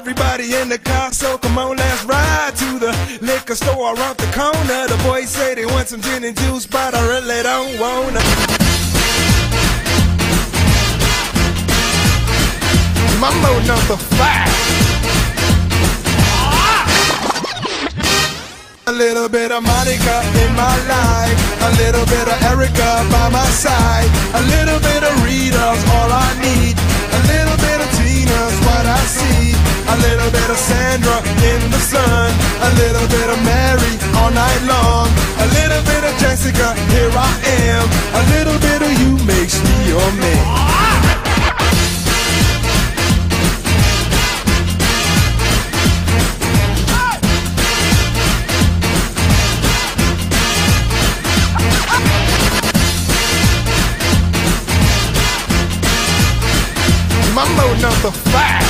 Everybody in the car, so come on, let's ride to the liquor store around the corner. The boys say they want some gin and juice, but I really don't wanna. Mambo number five. A little bit of Monica in my life, a little bit of Erica by my side, a little bit a little bit of Mary all night long, a little bit of Jessica, here I am, a little bit of you makes me your man. Number five.